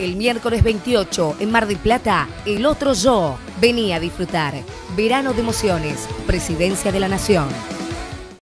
El miércoles 28 en Mar del Plata, El Otro Yo. Venía a disfrutar. Verano de emociones. Presidencia de la Nación.